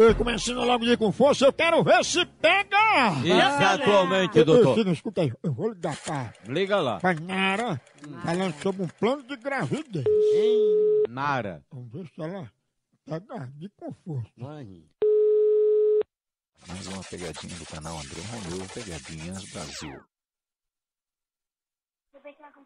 Ei, Começando logo de com força, eu quero ver se pega! Exatamente, doutor. Cida, escuta aí, eu vou ligar pra, Liga lá. pra Nara, falando sobre um plano de gravidez. Nara. Vamos ver se ela pega de com força. Mais uma pegadinha do canal André Romeu, Pegadinhas Brasil.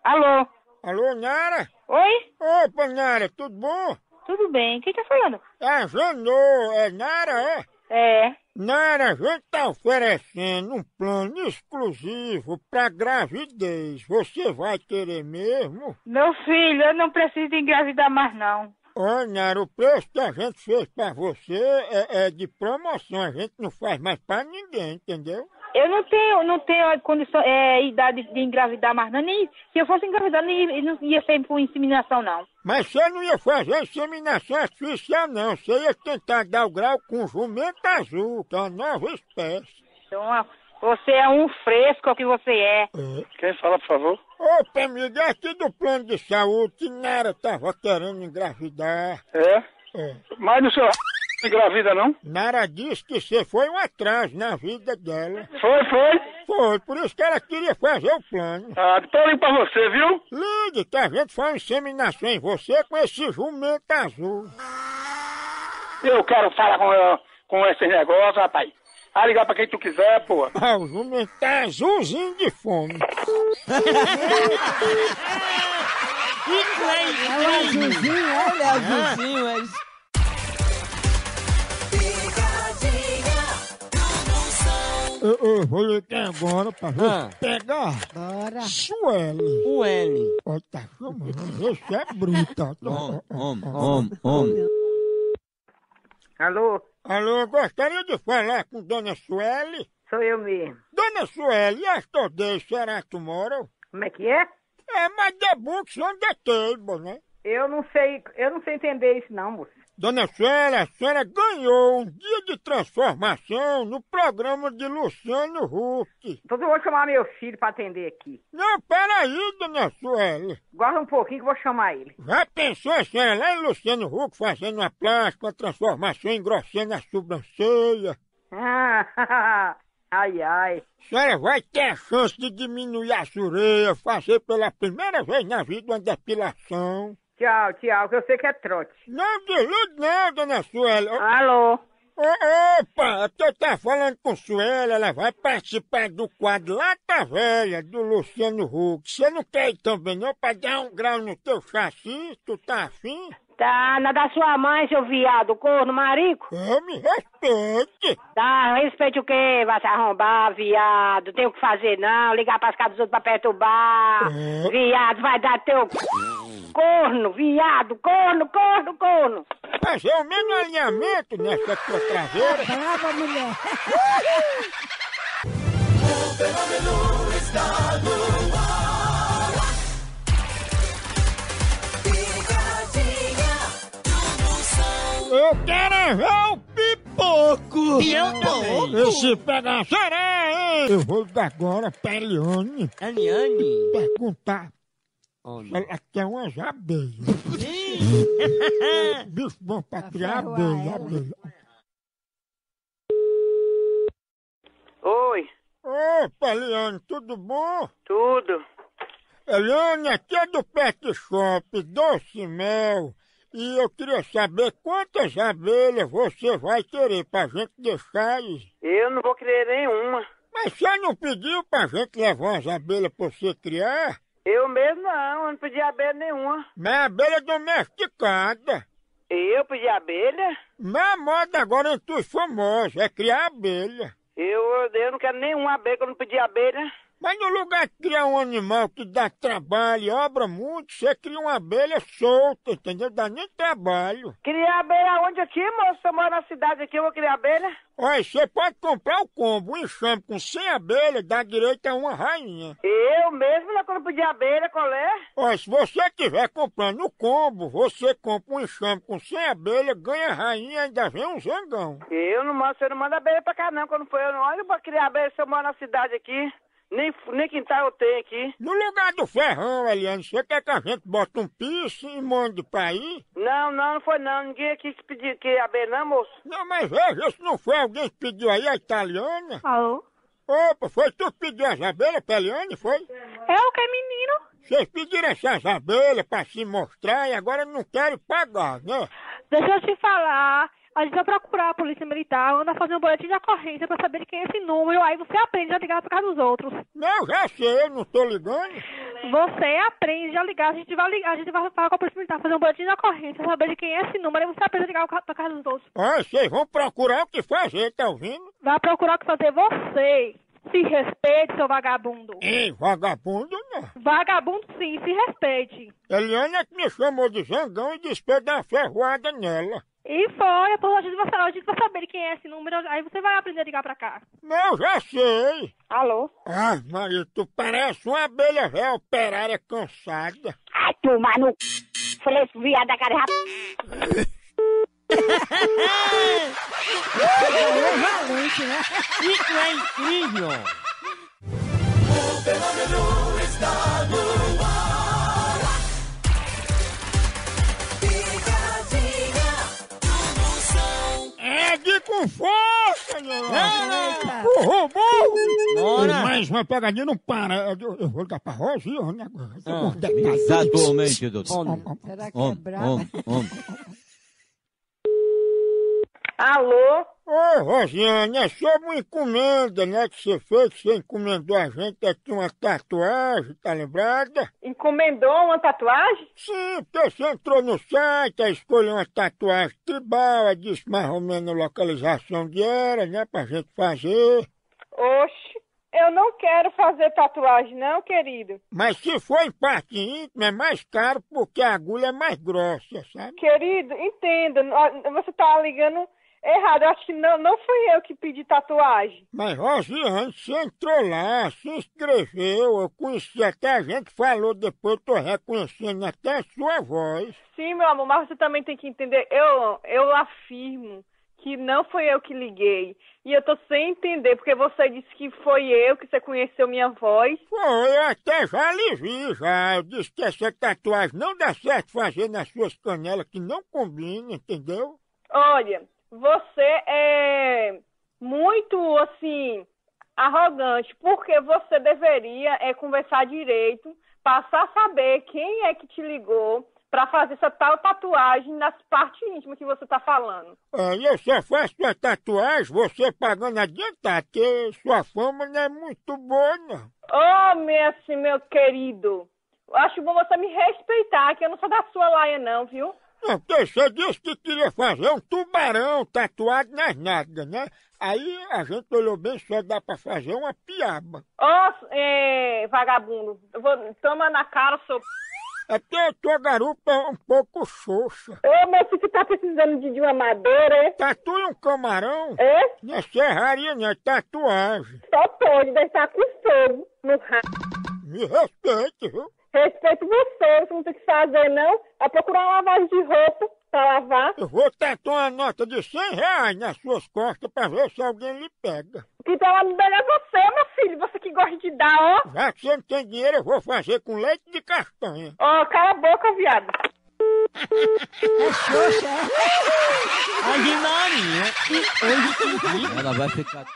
Alô? Alô, Nara? Oi? Opa, Nara, tudo bom? Tudo bem? Quem tá falando? É a Janô, é Nara, é? É. Nara, a gente tá oferecendo um plano exclusivo pra gravidez. Você vai querer mesmo? Meu filho, eu não preciso engravidar mais, não. Ô, Nara, o preço que a gente fez pra você é, é de promoção. A gente não faz mais pra ninguém, entendeu? Eu não tenho, não tenho condição, é, idade de engravidar mais, não. Nem, se eu fosse engravidar, nem, não ia ser por inseminação, não. Mas você não ia fazer inseminação artificial, não. Você ia tentar dar o grau com jumento azul, que é uma nova espécie. Então, você é um fresco que você é. É. Quem fala, por favor? Opa, amiga, é aqui do plano de saúde que Nara tava querendo engravidar. É? É. Mas no seu engravida, não? Nara disse que você foi um atraso na vida dela. Foi, foi. Foi, por isso que ela queria fazer o plano. Ah, depois eu ligo pra você, viu? Ligue, que a gente faz inseminação em você com esse jumento azul. Eu quero falar com, ela- com esse negócio, rapaz. Vai ligar pra quem tu quiser, pô. Ah, o jumento tá azulzinho de fome. Olha, azulzinho, é Eu, eu vou ligar agora pra ver Ah. se pegar. Bora. Sueli. O L. Ó, tá chamando. Esse é bruto. ó. Om, om, om, om. Alô? Alô, eu gostaria de falar com Dona Sueli. Sou eu mesmo. Dona Sueli, e as todas será tomorrow? Como é que é? É, mas the books on the table, né? Eu não sei, eu não sei entender isso, não, moço. Dona Sueli, a senhora ganhou um dia de transformação no programa de Luciano Huck. Então eu vou chamar meu filho pra atender aqui. Não, peraí, Dona Sueli. Guarda um pouquinho que eu vou chamar ele. Já pensou a senhora lá em Luciano Huck fazendo uma plástica, uma transformação, engrossando a sobrancelha? Ah, ai, ai. A senhora vai ter a chance de diminuir a sureia, fazer pela primeira vez na vida uma depilação. Tchau, tchau, que eu sei que é trote. Não desligue não, Dona Sueli. Ô, Alô? ô, Opa, eu tá falando com Sueli, ela vai participar do quadro Lata Velha, do Luciano Huck. Você não quer ir também não, pra dar um grau no teu chassi? Tu tá afim? Tá na da sua mãe, seu viado, corno, marico? É, me respeite. Tá, respeite o quê? Vai se arrombar, viado. Tem o que fazer, não. Ligar pras casas dos outros pra perturbar. É. Viado, vai dar teu... Corno, viado, corno, corno, corno. Fazer o mesmo alinhamento nessa tua traseira. Brava, mulher. Eu quero é ver o pipoco. E eu também. Esse pega será, hein? Eu vou dar agora pra Eliane Eliane. perguntar Olha. ela quer umas abelhas. Bicho bom pra criar ferroar abelha, abelha. Oi, Opa, Eliane, tudo bom? tudo. Eliane, aqui é do Pet Shop, Doce Mel. E eu queria saber quantas abelhas você vai querer pra gente deixar aí. Eu não vou querer nenhuma. Mas você não pediu pra gente levar umas abelhas pra você criar? Eu mesmo não, eu não pedi abelha nenhuma. Mas é abelha domesticada. Eu pedi abelha? Mas a moda agora entre os famosos é criar abelha. Eu, eu não quero nenhuma abelha, que eu não pedi abelha. Mas no lugar de criar um animal que dá trabalho e obra muito, você cria uma abelha solta, entendeu? Dá nem trabalho. Criar abelha onde aqui, moço? Eu moro na cidade aqui, eu vou criar abelha? Olha, você pode comprar o combo, um enxame com 100 abelhas, dá direito a uma rainha. Eu mesmo não quando pedi abelha, colé? Olha, se você estiver comprando o combo, você compra um enxame com 100 abelhas, ganha rainha e ainda vem um zangão. Eu não mando, você não manda abelha pra cá não, quando foi eu não olho pra criar abelha se eu moro na cidade aqui. Nem, nem quintal eu tenho aqui. No lugar do ferrão, Eliane, você quer que a gente bota um piso e mande pra aí? Não, não, não foi não. Ninguém aqui que pediu que abrir não, moço. Não, mas veja, se não foi alguém que pediu aí, a italiana. Alô? Opa, foi tu que pediu as abelhas pra Eliane, foi? É o que, menino? Vocês pediram essas abelhas pra se mostrar e agora não querem pagar, né? Deixa eu te falar. A gente vai procurar a polícia militar, anda fazer um boletim de ocorrência pra saber de quem é esse número, aí você aprende a ligar pra casa dos outros. Não, já sei, eu não tô ligando. Você aprende a ligar, a gente vai ligar, a gente vai falar com a polícia militar, fazer um boletim de ocorrência, saber de quem é esse número, aí você aprende a ligar pra casa dos outros. Olha, vocês vão procurar o que fazer, tá ouvindo? Vai procurar o que fazer você. Se respeite, seu vagabundo. Ei, vagabundo não. Vagabundo sim, se respeite. Eliane é que me chamou de zangão e disse pra eu dar uma ferroada nela. E foi, depois a gente vai saber, a gente vai saber quem é esse número, aí você vai aprender a ligar pra cá. Não, já sei. Alô? Ai, Maria, tu parece uma abelha velha operária cansada. Ai, tomar no c... Falei, esse viado da cara. Isso é incrível. É uma pegadinha não para. Eu, eu vou ligar pra Rosiane agora. Ah. Exatamente, doutor. Homem. Será que é brava? homem, homem. Alô? Ô, Rosiane, é sobre uma encomenda, né, que você fez, que você encomendou a gente aqui uma tatuagem, tá lembrada? Encomendou uma tatuagem? Sim, porque você entrou no site, aí escolheu uma tatuagem tribal, aí disse mais ou menos a localização de era, né, pra gente fazer. Oxe, eu não quero fazer tatuagem não, querido. Mas se for em parte íntima, é mais caro porque a agulha é mais grossa, sabe? Querido, entenda, você tá ligando errado. Eu acho que não, não fui eu que pedi tatuagem. Mas, Rosiane, você entrou lá, se inscreveu, eu conheci até a gente falou depois, tô reconhecendo até a sua voz. Sim, meu amor, mas você também tem que entender. Eu, eu afirmo que não foi eu que liguei. E eu tô sem entender, porque você disse que foi eu, que você conheceu minha voz. Foi, eu até já lhe vi, já. Eu disse que essa tatuagem não dá certo fazer nas suas canelas, que não combina, entendeu? Olha, você é muito, assim, arrogante, porque você deveria é, conversar direito, passar a saber quem é que te ligou pra fazer essa tal tatuagem nas partes íntimas que você tá falando. Ah, eu só faço a tatuagem, você pagando adiantado, porque sua fama não é muito boa, não. Ô, meu, assim, meu querido, acho bom você me respeitar, que eu não sou da sua laia não, viu? Não, porque você disse que queria fazer um tubarão tatuado nas nádegas, né? Aí a gente olhou bem, só dá pra fazer uma piaba. Ô, é, vagabundo, vou, toma na cara, seu... É porque a tua garupa é um pouco xoxa. Ô, meu filho, tá precisando de, de uma madeira, é? Tatue um camarão, É? não é serraria, não é tatuagem. Só pode deixar com fogo no rabo. Me respeite, viu? Respeito você, você não tem que fazer, não. É procurar uma lavagem de roupa pra lavar. Eu vou tatuar uma nota de 100 reais nas suas costas pra ver se alguém lhe pega. Que pela melhor é você, meu filho. Você que gosta de dar, ó. Já que você não tem dinheiro, eu vou fazer com leite de castanha. Ó, cala a boca, viado. Ave Maria. E hoje que dia. Ela vai ficar.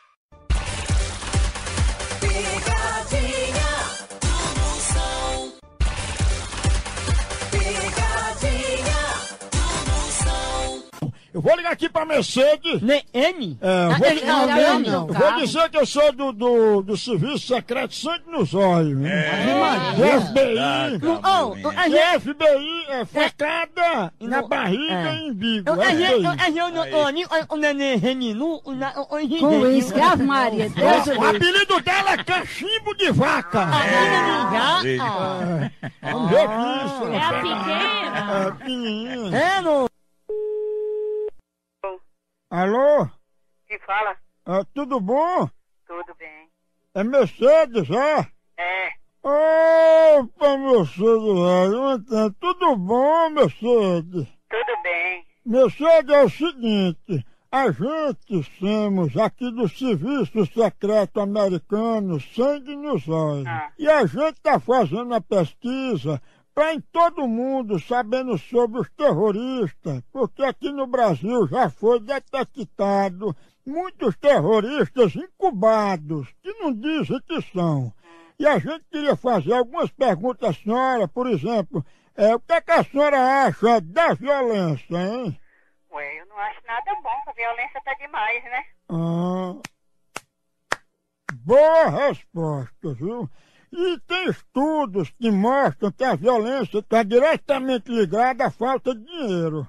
Eu vou ligar aqui pra Mercedes. Ne N? É, eu vou, ele não, não, não. eu vou dizer que eu sou do, do, do Serviço Secreto Sangue nos Olhos. Do FBI. Oh, a gente... FBI é facada na No- barriga é. e umbigo. A gente... FBI. A não... O. O Com isso, que Ave Maria, O apelido dela é cachimbo de vaca. Vamos ver aqui. se ela É a pequena? É, pequenininha. É, no... Alô? Que fala? É, tudo bom? Tudo bem. É Mercedes, é? É. Opa, Mercedes, velho. Então, Tudo bom, Mercedes? Tudo bem. Mercedes, é o seguinte. A gente somos aqui do Serviço Secreto Americano Sangue nos Olhos. E a gente tá fazendo uma pesquisa para em todo mundo sabendo sobre os terroristas, porque aqui no Brasil já foi detectado muitos terroristas incubados, que não dizem que são. E a gente queria fazer algumas perguntas à senhora, por exemplo, é, o que, é que a senhora acha da violência, hein? Ué, eu não acho nada bom, a violência tá demais, né? Ah, boa resposta, viu? E tem estudos que mostram que a violência está diretamente ligada à falta de dinheiro.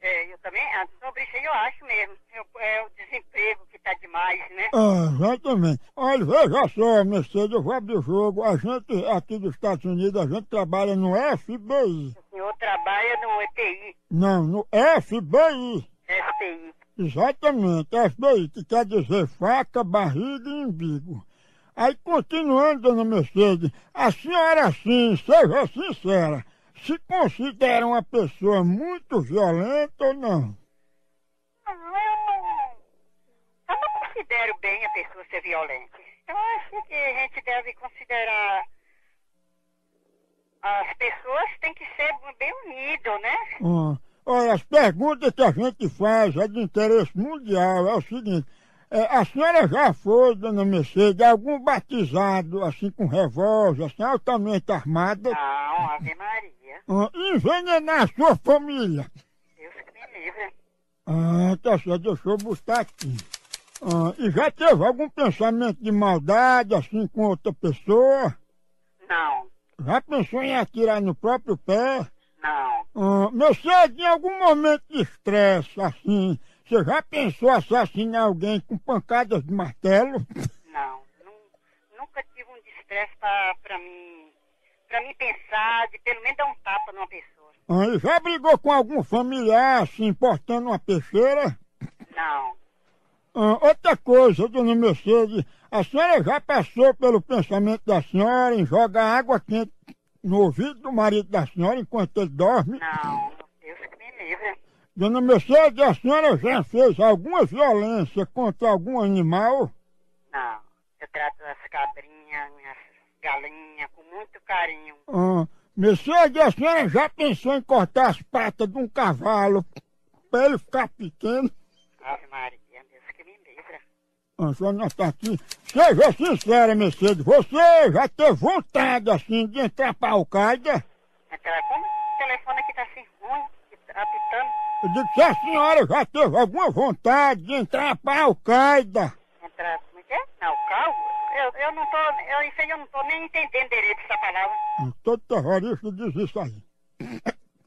É, eu também, sobre isso eu acho mesmo. Eu- é o desemprego que tá demais, né? Ah, exatamente. Olha, veja só, Mercedes, eu vou abrir o jogo. A gente aqui dos Estados Unidos, a gente trabalha no FBI. O senhor trabalha no EPI, Não, no FBI. STI. Exatamente, FBI, que quer dizer faca, barriga e umbigo. Aí, continuando, dona Mercedes, a senhora, assim, seja sincera, se considera uma pessoa muito violenta ou não? Não, eu não, eu não considero bem a pessoa ser violenta. Eu acho que a gente deve considerar as pessoas têm que ser bem unidas, né? Ah, olha, as perguntas que a gente faz é de interesse mundial. É o seguinte: é, a senhora já foi, dona Mercedes, algum batizado assim com revólver, assim, altamente armada, Não, Ave Maria. ah, envenenar a sua família? Deus que me livre. Ah, tá certo, deixa eu buscar aqui. Ah, e já teve algum pensamento de maldade assim com outra pessoa? Não, Já pensou em atirar no próprio pé? não. Ah, Mercedes, em algum momento de estresse, assim, você já pensou assassinar alguém com pancadas de martelo? Não, nun- nunca tive um estresse pra, pra mim, pra mim pensar, de pelo menos dar um tapa numa pessoa. Ah, e já brigou com algum familiar, assim, portando uma peixeira? Não, Ah, outra coisa, dona Mercedes, a senhora já passou pelo pensamento da senhora em jogar água quente no ouvido do marido da senhora enquanto ele dorme? não, Deus que me livre. Dona Mercedes, a senhora já fez alguma violência contra algum animal? Não, eu trato as cabrinhas, minhas galinhas com muito carinho. Ah, Mercedes, a senhora já pensou em cortar as patas de um cavalo para ele ficar pequeno? Ave Maria, Deus que me livre. Ah, só não tá aqui. Seja sincera, Mercedes, você já teve vontade assim de entrar pra Al-Qaeda? Entrar como? O telefone aqui tá assim ruim, apitando. Eu digo se a senhora já teve alguma vontade de entrar pra Al-Qaeda. Entrar, como é que é? Calma. Eu, eu não tô, eu, isso aí eu não tô nem entendendo direito essa palavra. Todo terrorista diz isso aí.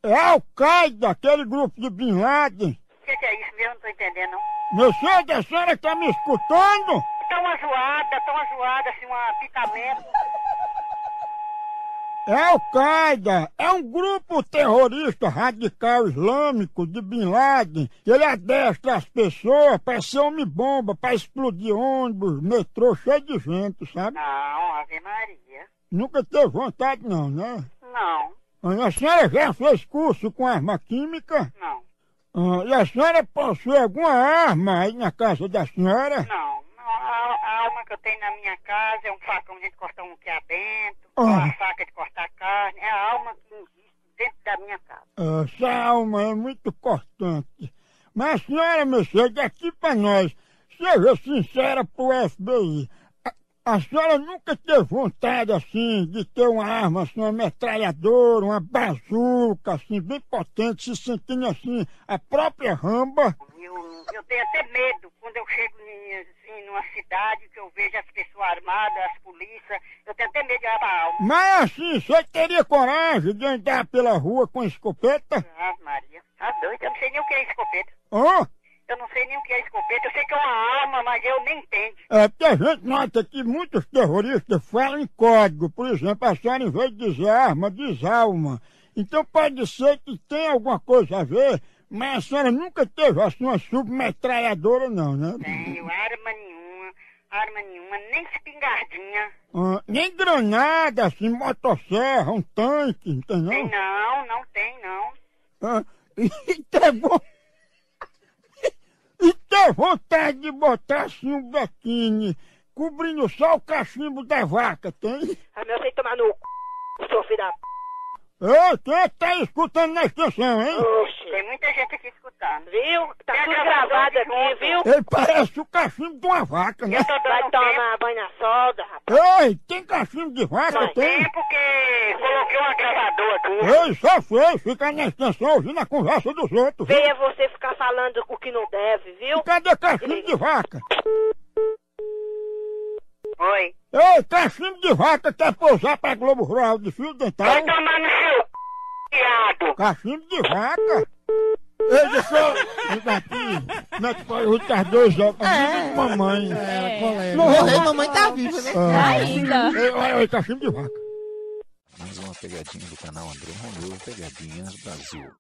É Al-Qaeda, aquele grupo de Bin Laden. O que, que é isso? Eu não tô entendendo, não. Mercedes, a senhora tá me escutando? Uma zoada, tá uma zoada, assim, um apitamento. É Al-Qaeda, é um grupo terrorista radical islâmico de Bin Laden. que Ele adestra as pessoas para ser homem-bomba, para explodir ônibus, metrô cheio de gente, sabe? Não, Ave Maria. Nunca teve vontade não, né? Não, A senhora já fez curso com arma química? não, Ah, e a senhora possui alguma arma aí na casa da senhora? não. A, a alma que eu tenho na minha casa é um facão de cortar um quiabento, Ah. uma faca de cortar carne. É a alma que existe dentro da minha casa. Essa alma é muito cortante. Mas a senhora Mercedes, aqui pra nós, seja sincera pro FBI. A, senhora nunca teve vontade, assim, de ter uma arma, assim, uma metralhadora, uma bazuca, assim, bem potente, se sentindo, assim, a própria ramba? Eu, eu tenho até medo quando eu chego em, assim, numa cidade que eu vejo as pessoas armadas, as polícias. Eu tenho até medo de pra alma. Mas, assim, você teria coragem de andar pela rua com escopeta? Ah, Maria. Tá doido? Eu não sei nem o que é escopeta. Hã? Eu não sei nem o que é escopeta. Eu sei que é uma arma, mas eu nem entendo. É porque a gente nota que muitos terroristas falam em código. Por exemplo, a senhora, em vez de dizer arma, diz alma. Então pode ser que tenha alguma coisa a ver, mas a senhora nunca teve assim uma submetralhadora, não, né? Tenho arma nenhuma, arma nenhuma, nem espingardinha. Ah, nem granada, assim, motosserra, um tanque, não tem Tem não? não, não tem não. Ah, é bom. Dá vontade de botar assim um biquíni cobrindo só o cachimbo da vaca, tem? Ah, meu, sei tomar no c... seu filho da p... Ei, quem é que tá escutando na extensão, hein? Oxi. Tem muita gente aqui escutando. Viu? Tá Tem tudo gravado de aqui, viu? Ele parece o cachimbo de uma vaca, né? Eu tô dando Vai tempo, tomar banho na solda, rapaz. Ei, tem cachimbo de vaca, Vai. tem? tempo que coloquei uma gravadora aqui. Ei, só fez ficar na extensão ouvindo a conversa dos outros. viu? Venha você ficar falando o que não deve, viu? E cadê cachimbo de vaca? Oi. Ei, cachimbo de vaca quer pousar pra Globo Rural de fio dental? Vai tomar no seu c... viado. Cachimbo de vaca? Ei, deixa eu... Liga aqui. Como é que pode juntar dois olhos? É. mamãe. Morreu, mamãe tá viva, né? Ainda. Ei, olha aí, cachimbo de vaca. Mais uma pegadinha do canal André Romeu, Pegadinhas Brasil.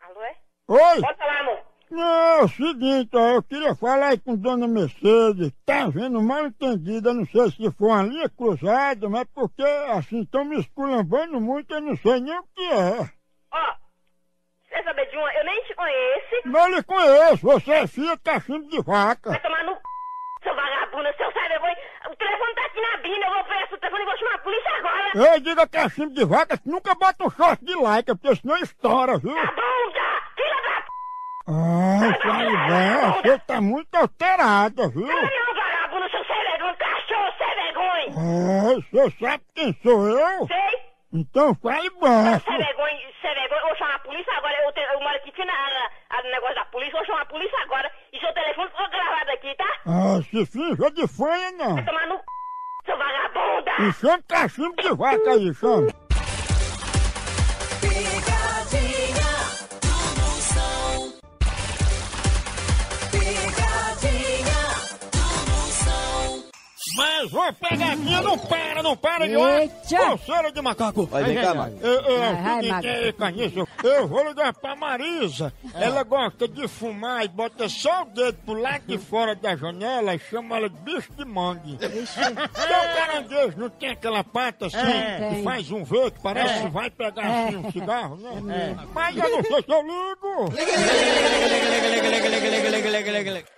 Alô, é? Oi. Pode falar, amor. Não, é o seguinte, ó, eu queria falar aí com Dona Mercedes. Tá vendo mal entendida, não sei se foi uma linha cruzada, mas porque assim estão me esculambando muito, eu não sei nem o que é. Ó, você saber de uma? Eu nem te conheço. Não lhe conheço, você é filha de cachimbo de vaca. Vai tomar no c... seu vagabundo, seu vergonha. O telefone tá aqui na bina, eu vou pegar seu telefone e vou chamar a polícia agora. Ei, diga cachimbo de vaca que nunca bota um short de like, porque senão estoura, viu? A bunda! Filha da p... Vai bem, você tá muito alterada, viu? Não, vagabundo, seu sem vergonha, cachorro sem vergonha. Ai, você sabe quem sou eu? Sei? Então fale baixo. Sem vergonha, sem vergonha, eu vou chamar a polícia agora. Eu, tenho, eu moro aqui na, na, no negócio da polícia, vou chamar a polícia agora. E seu telefone ficou gravado aqui, tá? Ah, se finja de fanha, não. Vai tomar no c... seu vagabunda! E chama cachimbo de vaca aí, chama. Moção. Mas uma pegadinha não para, não para de. Eita. Coceira de macaco. Vai, vem cá. É, é, Vai, é, vai, é, Carniça, eu vou ligar pra Marisa. Ela gosta de fumar e bota só o dedo pro lado de fora da janela e chama ela de bicho de mangue. Então, caranguejo, não tem aquela pata assim, que faz um V que parece que vai pegar assim um cigarro, né? Mas eu não sei se eu ligo.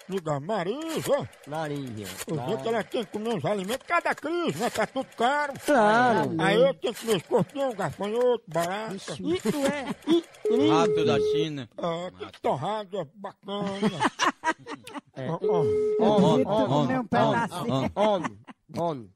Liga, Marisa. Maria. Eu vi que ela tem que comer uns alimentos, cada crise, né? Tá tudo caro. Claro. Aí eu tenho que comer escorpião, gafanhoto, barata. Isso é. Rato da China. É, tem que torrada bacana. Ó, ó. Homem, comer um pedacinho. homem, homem.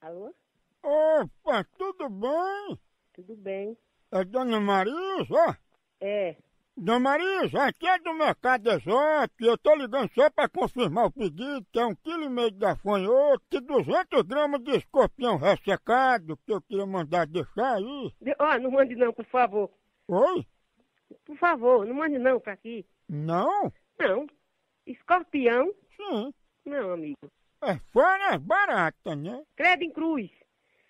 Alô? Opa, tudo bem? Tudo bem? É Dona Marisa? É. Dona Marisa, aqui é do Mercado Exótico. Eu tô ligando só pra confirmar o pedido, que é um quilo e meio de gafanhoto e 200 gramas de escorpião ressecado, que eu queria mandar deixar aí. Ó, não mande não, por favor. Oi? Por favor, não mande não pra aqui. Não? Não. Escorpião? Sim. Não, amigo. É fora barata, né? Credo em cruz.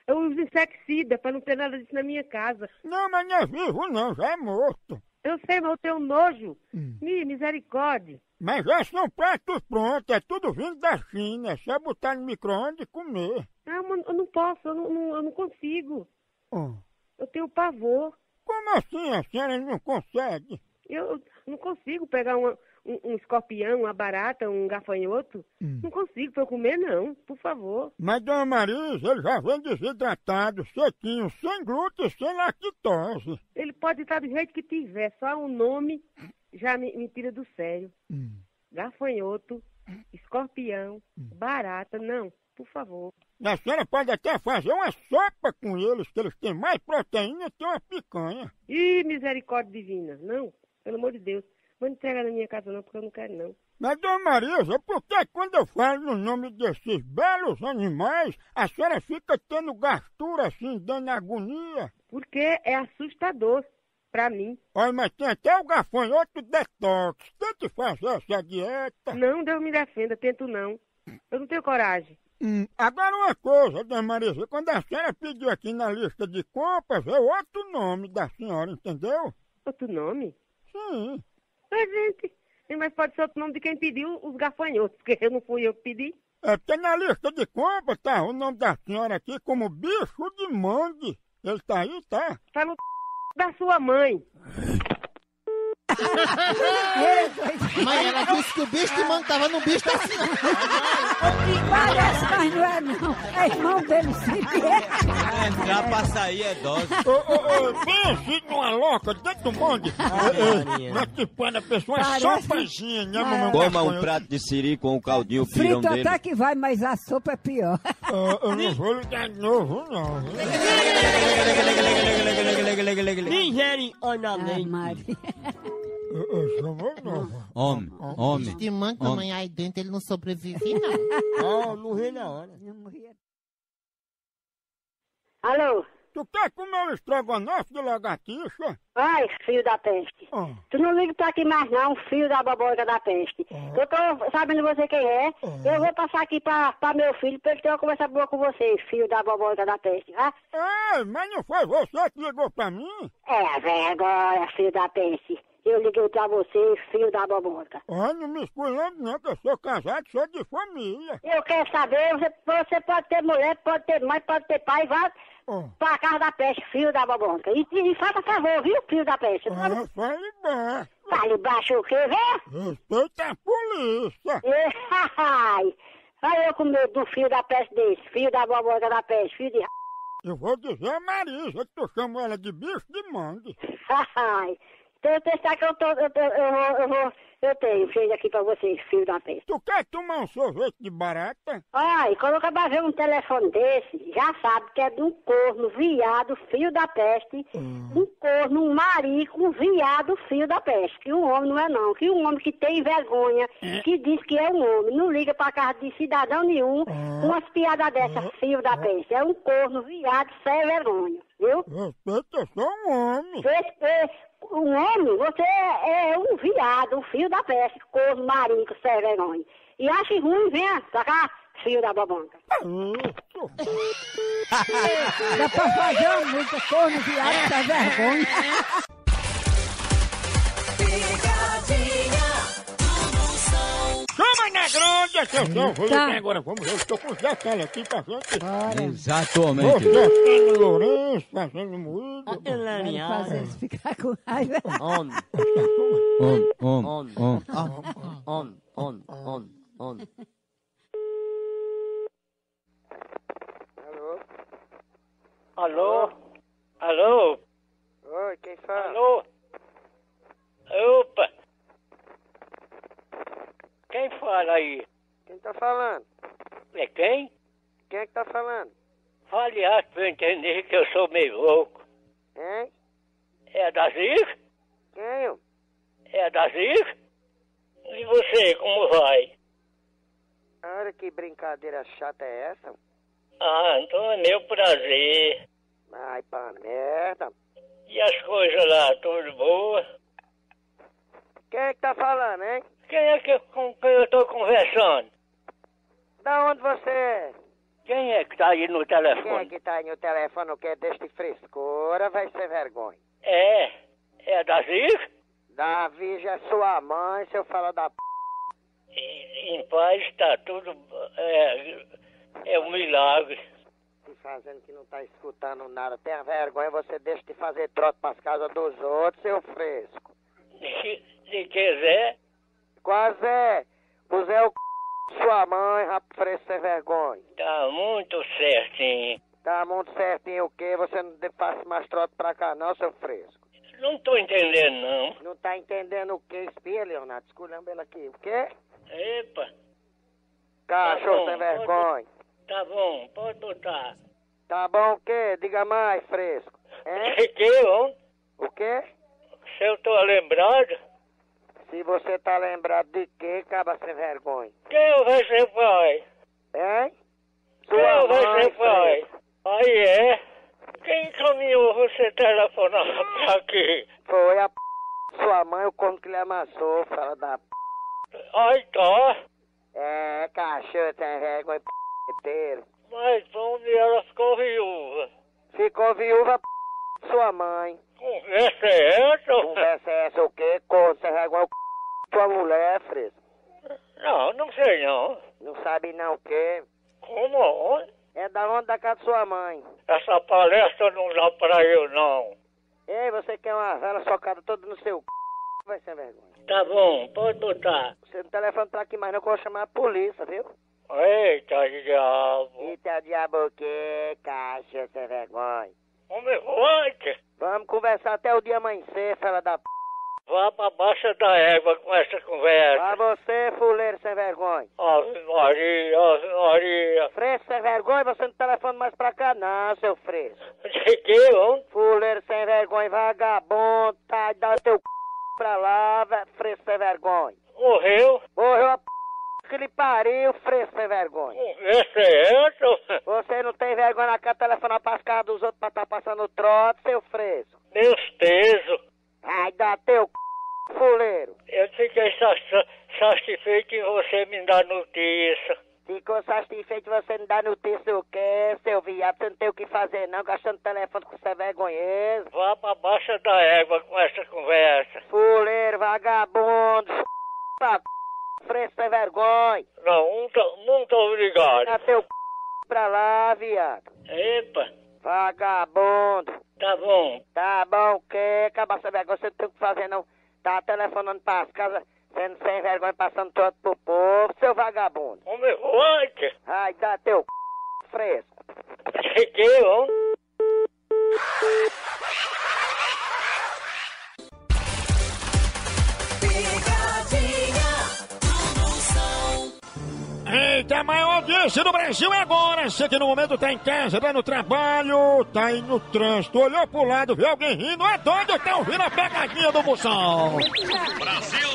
Eu uso inseticida pra não ter nada disso na minha casa. Não, mas não é vivo não, já é morto. Eu sei, mas eu tenho nojo. Hum. Mi, misericórdia. Mas já são pratos prontos, é tudo vindo da China, é só botar no micro-ondas e comer. Ah, mas eu não posso, eu não, não- eu não consigo. Oh. Eu tenho pavor. Como assim a senhora não consegue? Eu eu não consigo pegar uma- um, um escorpião, uma barata, um gafanhoto. Hum. Não consigo eu comer, não. Por favor. Mas, dona Marisa, ele já vem desidratado, sequinho, sem glúten, sem lactose. Ele pode estar do jeito que tiver, só o nome já me, me tira do sério. Hum. Gafanhoto, escorpião, barata, não. Por favor. A senhora pode até fazer uma sopa com eles, que eles têm mais proteína que uma picanha. Ih, misericórdia divina. Não, pelo amor de Deus. Não entrega na minha casa não, porque eu não quero não. Mas, dona Marisa, por que quando eu falo no nome desses belos animais, a senhora fica tendo gastura assim, dando agonia? Porque é assustador pra mim. Olha, mas tem até o gafanhoto detox. Tente fazer essa dieta. Não, Deus me defenda, tento não. Eu não tenho coragem. Hum, agora uma coisa, dona Marisa, quando a senhora pediu aqui na lista de compras, é outro nome da senhora, entendeu? Outro nome? Sim. Mas, gente, mas pode ser outro nome de quem pediu os gafanhotos, porque eu não fui eu que pedi. É porque na lista de compras tá o nome da senhora aqui como bicho de mangue. Ele tá aí, tá? Tá no da sua mãe. Mãe, ela disse que o bicho de mano tava no bicho da senhora. Parece, mas não é não. É irmão dele, sim. Entrar pra sair é dose. Ô, ô, ô, pense numa loca dentro do bonde. Maria. Na tipana a pessoa é Parece- sopazinha, né, mamãe? Coma um prato de siri com o caldinho pirão Frito dele. até que vai, mas a sopa é pior. Eu não vou ligar de novo, não. Ingere Ah, onamente. Maria. Homem, homem. De manca, Homem. mãe, aí dentro ele não sobrevive, não. Ah, morri na hora. Alô? Tu quer comer o estrogonofe de lagartixa? Ai, filho da peste. Ah, Tu não liga pra aqui mais não, filho da baboca da peste. Eu tô sabendo você quem é. Eu vou passar aqui pra, pra meu filho pra ele ter uma conversa boa com você, filho da baboca da peste, tá? Ei, mas não foi você que ligou pra mim? É, vergonha, filho da peste. Eu liguei pra você, filho da baboca. Ah, não me esculhando não, que eu sou casado, sou de família. Eu quero saber, você, você pode ter mulher, pode ter mãe, pode ter pai, vá Ah, pra casa da peste, filho da baboca. E, e faça favor, viu, filho da peste? ah, fale baixo. Fale baixo o quê, vê? Respeita a polícia. E, ai, Olha eu com medo do filho da peste desse, filho da baboca da peste, filho de r... Eu vou dizer a Marisa que tu chama ela de bicho de mangue. Ai, então eu testar que eu, tô, eu, tô, eu, vou, eu, vou, eu tenho, filho aqui pra vocês, filho da peste. Tu quer tomar um sorvete de barata? Ai, quando acabar ver um telefone desse, já sabe que é de um corno, viado, filho da peste, um corno, um marico, um viado, filho da peste. Que um homem não é não, que um homem que tem vergonha, que diz que é um homem, não liga pra casa de cidadão nenhum, com umas piadas dessas, filho da peste. É um corno, viado, sem vergonha, viu? Respeita, eu sou um homem. Esse, um homem, você é um viado, um filho da peste, corno, marico, sem vergonha. E acha ruim, venha pra cá, filho da babanca. Dá pra fazer uma música, corno, viado, sem vergonha. Grande, atenção, vou Tá. agora, vamos ver, eu estou com o Zé Cala aqui pra gente. Exatamente. Você sendo Lourenço, fazendo moído. Fazer ficar com raiva. Homem, Homem, homem, homem, homem. homem, homem, homem, homem. Alô? Alô? Oi, quem fala? Alô? Opa! Quem fala aí? Quem tá falando? É quem? Quem é que tá falando? Fale alto pra eu entender que eu sou meio louco. Hein? É a da Zir? Quem? eu? É a da Zir? E você, como vai? Olha que brincadeira chata é essa? Ah, então é meu prazer. Ai, pra merda. E as coisas lá, tudo boa? Quem é que tá falando, hein? Quem é que, com quem eu tô conversando? Da onde você é? Quem é que tá aí no Quem é telefone? que tá aí no telefone que é deste frescura? Vai ser vergonha. É, é a da Zir? Davi já é sua mãe, seu fala da p... E- Em paz tá tudo. É, é um milagre. Se fazendo que não tá escutando nada. Tenha vergonha, você deixa de fazer trote pras casas dos outros, seu fresco. Se, se quiser, Quase é. O Zé é o c... sua mãe, rapaz, fresco sem vergonha. tá muito certinho. Tá muito certinho o quê? Você não faz mais trote pra cá não, seu fresco. Não tô entendendo, não. Não tá entendendo o quê? Espia, Leonardo. Esculhamba ele aqui. O quê? Epa, Cachorro bom, sem pode- vergonha. tá bom, pode botar. Tá bom o quê? Diga mais, fresco. Hein? Que que? O quê? Se eu tô lembrado, Se você tá lembrado de quê, caba sem vergonha? quem vai ser pai? Hein? Quem ser pai? fresco. Aí é? Quem encaminhou você telefonar pra aqui? Foi a p... sua mãe, o corno que lhe amassou, fala da p... Ai, tá. É, cachorro sem vergonha, p... inteiro. Mas onde ela ficou viúva? Ficou viúva, p... sua mãe. Conversa é essa? Conversa é essa o quê? Corno sem vergonha, o. tua mulher, fresco. Não, não sei não. Não sabe não o quê? Como? É da onde da casa de sua mãe. Essa palestra não dá pra eu, não. Ei, você quer uma vela socada toda no seu c... vai ser vergonha. Tá bom, pode botar. Você não telefone pra aqui mais não que eu vou chamar a polícia, viu? Eita, diabo. Eita, diabo o quê, caixa, sem vergonha? Homem, volte. Vamos conversar até o dia amanhecer, fela da p... Vá pra baixa da égua com essa conversa. Pra você, fuleiro sem vergonha. Ave Maria, Ave Maria. Fresco sem vergonha, você não telefona mais pra cá não, seu fresco. De que, homem? Fuleiro sem vergonha, vagabundo, tá, dá teu c... pra lá, fresco sem vergonha. Morreu? Morreu a p... que lhe pariu, fresco sem vergonha. Esse é essa? Você não tem vergonha na cara telefonar pras casas dos outros pra tá passando trote, seu fresco. Meus tesos. Ai, dá teu c... fuleiro. Eu fiquei sa- satisfeito em você me dar notícia. Ficou satisfeito você não dá notícia o quê, seu viado? Você não tem o que fazer não, gastando telefone com você vergonhoso. Vá pra baixa da égua com essa conversa. Fuleiro, vagabundo, f... pra c... fresco sem vergonha. Não, muito, muito obrigado. Dá teu c... pra lá, viado. Epa, Vagabundo. tá bom. Tá bom, o quê? Acaba sem vergonha, você não tem o que fazer não. Tá telefonando pras casas, sendo sem vergonha, passando trote pro povo, seu vagabundo. Homem, volte. Ai, dá teu c... fresco. Que, homem? Eita, a maior audiência do Brasil é agora. Você que no momento tá em casa, tá no trabalho, tá aí no trânsito, olhou pro lado, viu alguém rindo, é doido, tá ouvindo a pegadinha do Moção. Brasil.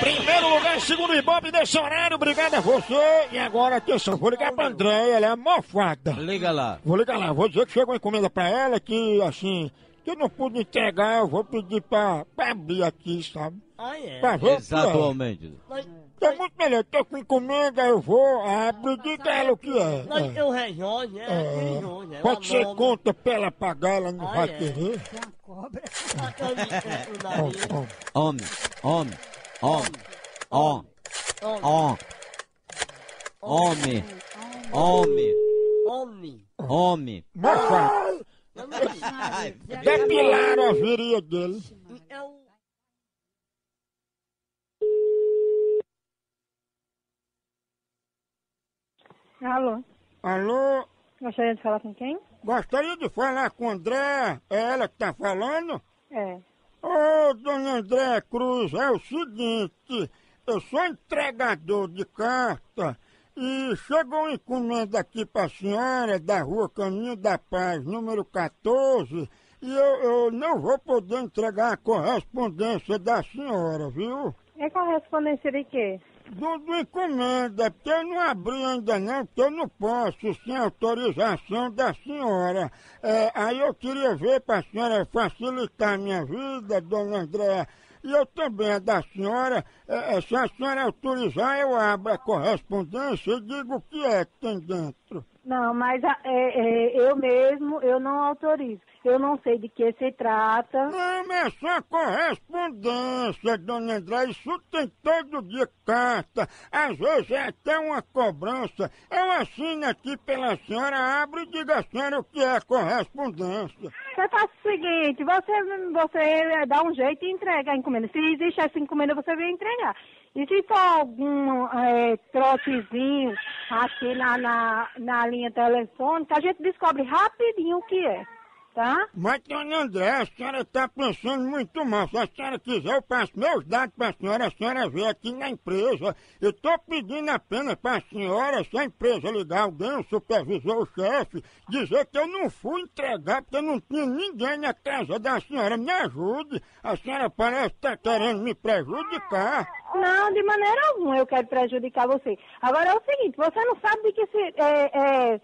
Primeiro lugar, segundo Ibope desse horário, obrigado a você. E agora, atenção, vou ligar pra Andréia, ela é mofada. Liga lá. Vou ligar lá, vou dizer que chegou uma encomenda pra ela que, assim, que eu não pude entregar, eu vou pedir pra, pra abrir aqui, sabe? Ah, é? Pra ver o que é. Exatamente. É muito melhor, tô com encomenda, eu vou, abro, diga ela o que é. Nós é. temos regiões, né? É. Tem regiões, né? Pode ser Uma conta pra ela pagar, ela não Ah, vai é? querer. Ó, Homem, homem, homem, ó, ó, homem, homem, Homem. homem. Mofa, depilaram a viria dele. Alô, Alô, gostaria de falar com quem? gostaria de falar com André, é ela que tá falando? É. Ô, dona André Cruz, é o seguinte, eu sou entregador de carta e chegou uma encomenda aqui pra senhora da rua Caminho da Paz, número 14, e eu, eu não vou poder entregar a correspondência da senhora, viu? É correspondência de quê? Do, do encomenda, porque eu não abri ainda não, porque eu não posso sem autorização da senhora. É, aí eu queria ver para a senhora facilitar a minha vida, dona Andréa. E eu também, a da senhora, é, é, se a senhora autorizar, eu abro a correspondência e digo o que é que tem dentro. Não, mas a- é, é, eu mesmo, eu não autorizo. Eu não sei de que se trata. Não, mas é só correspondência, dona André. Isso tem todo dia carta. Às vezes é até uma cobrança. Eu assino aqui pela senhora, abro e digo à senhora o que é correspondência. Você faz o seguinte, você, você dá um jeito e entrega a encomenda. Se existe essa encomenda, você vem entregar. E se for algum é, trotezinho aqui na, na, na linha telefônica, a gente descobre rapidinho o que é, tá? Mas, dona André, a senhora está pensando muito mal. Se a senhora quiser, eu passo meus dados para a senhora, a senhora vê aqui na empresa. Eu estou pedindo apenas para a senhora, se a empresa ligar alguém, o supervisor, o chefe, dizer que eu não fui entregar, porque não tinha ninguém na casa da senhora. Me ajude. A senhora parece estar querendo me prejudicar. Não, de maneira alguma eu quero prejudicar você. Agora é o seguinte, você não sabe de que se, é, é,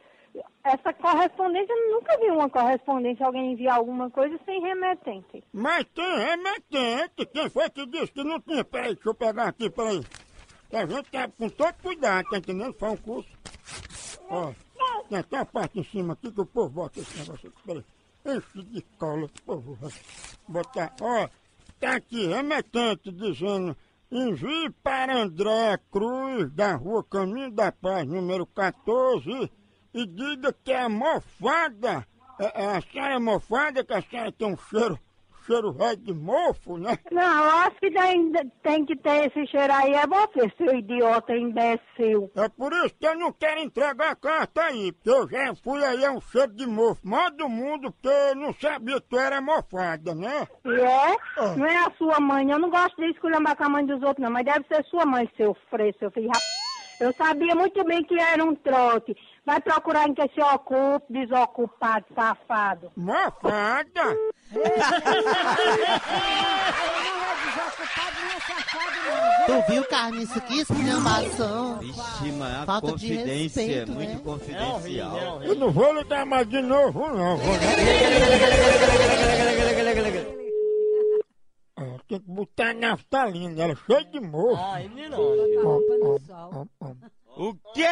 essa correspondência, eu nunca vi uma correspondência, alguém enviar alguma coisa sem remetente. Mas tem remetente. Quem foi que disse que não tinha? Peraí, deixa eu pegar aqui, peraí. A gente tá com todo cuidado, tá entendendo? Faz um curso. Ó, tem até uma parte em cima aqui que o povo bota esse negócio aqui, peraí. Enche de cola, povo botar. Ó, tá aqui, remetente dizendo... Envie para André Cruz, da rua Caminho da Paz, número 14, e diga que é mofada. É, é a senhora é mofada, que a senhora tem um cheiro cheiro velho de mofo, né? Não, eu acho que tem, tem que ter esse cheiro aí, é você, seu idiota imbecil. É por isso que eu não quero entregar a carta aí, porque eu já fui aí, é um cheiro de mofo. Mó do mundo, porque eu não sabia que tu era mofada, né? E é? Não é a sua mãe, eu não gosto de esculhambar com a mãe dos outros não, mas deve ser sua mãe, seu freio, seu filho. Eu sabia muito bem que era um trote. Vai procurar em que se ocupe, desocupado, safado. Mofada? Tu viu, Carniça, que esculhambação. Vixe, mas a Falta de confidência é respeito, muito né? confidencial. Eu não vou ligar mais de novo, não. Ah, Tem que botar naftalina, ela é cheia de mofo. Ai, menino. Ó, ó, ó, ó. O quê?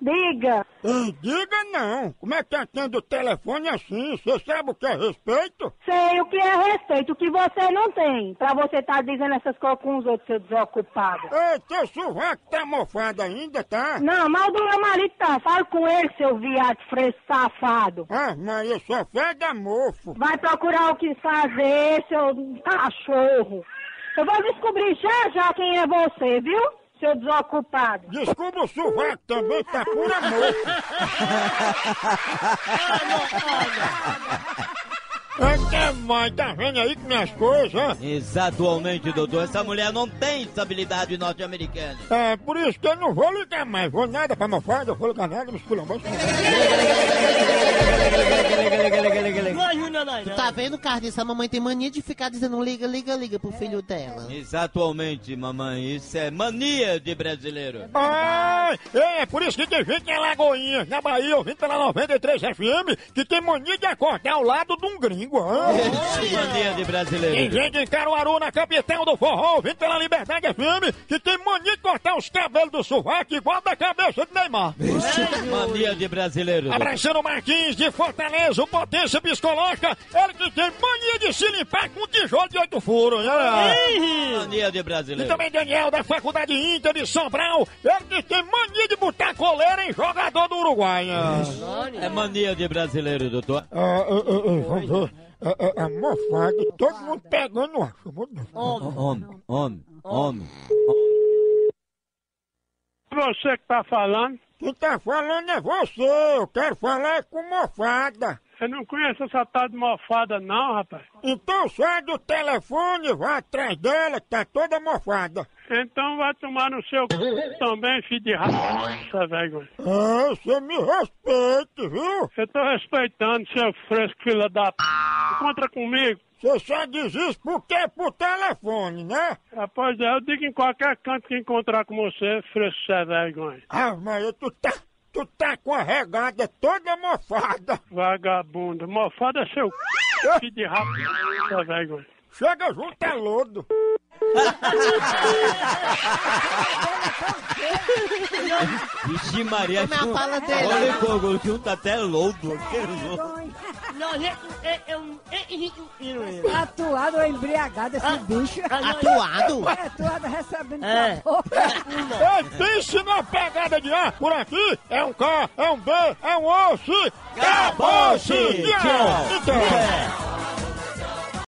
Diga. Ei, diga não. Como é que atende o telefone assim? Você sabe o que é respeito? Sei o que é respeito, o que você não tem. Pra você estar dizendo essas coisas com os outros, seu desocupado. Ei, teu sovaco tá mofado ainda, tá? Não, mal do meu marido tá. Fala com ele, seu viado fresco safado. Ah, Maria, só fede a mofo. Vai procurar o que fazer, seu cachorro. Eu vou descobrir já já quem é você, viu? Seu desocupado. Desculpa o sovaco também, tá pura mofo. É que é mãe, tá vendo aí com minhas coisas? Exatamente, doutor. Essa mulher não tem estabilidade norte-americana. É, por isso que eu não vou ligar mais. Vou nada pra mofada, eu vou ligar nada, me esculambou. Tu tá vendo, Carniça? A mamãe tem mania de ficar dizendo liga, liga, liga pro filho dela. Exatamente, mamãe. Isso é mania de brasileiro. Ai, é, por isso que tem gente em Lagoinha, na Bahia, ouvindo pela 93 FM, que tem mania de acordar ao lado de um gringo. ah. Mania de Tem brasileiro. gente em Caruaru, na capital do forró, ouvindo pela Liberdade FM, que tem mania de cortar os cabelos do sovaco igual da cabeça de Neymar. Mania de brasileiro. Abraçando o Marquinhos de Fortaleza, o Potência Psicológica, ele que tem mania de se limpar com tijolo de oito furos. né? Mania de E brasileiro. também Daniel da Faculdade Inter de Sobral, ele que tem mania de botar coleira em jogador do Uruguai. né? É mania de brasileiro, doutor. Ah, ah, ah, ah, vamos ver. Ah, ah, ah, mofado, todo mundo pegando, acho. Homem, homem, homem. Você que tá falando? Quem tá falando é você, eu quero falar com mofada. Eu não conheço essa tal de mofada não, rapaz. Então sai do telefone, vai atrás dela, que tá toda mofada. Então vai tomar no seu c... também, filho de raça, vergonha. Ah, você me respeite, viu? Eu tô respeitando, seu fresco, filho da p... Encontra comigo. Você só diz isso porque é por telefone, né? Rapaz, eu digo em qualquer canto que encontrar com você, fresco, sem vergonha. Ah, mas tu tá, tu tá com a regada toda mofada. Vagabundo. Mofada é seu c... filho de vergonha. Chega junto é lodo. Vixe Maria, Como é a junto- fala dele? Olha, Cogo, junto até lodo. Que louco. Não, é, é, é um... É, é, é, Atuado ou embriagado esse bicho. Atuado? É, atuado recebendo É. sabor. Ei, pense na pegada de ar por aqui. É um K, é um B, é um osso. Acabou-se! Tchau. Então.